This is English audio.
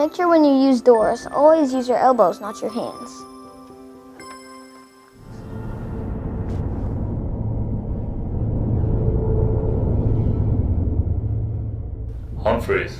Make sure when you use doors, always use your elbows, not your hands. Humphreys,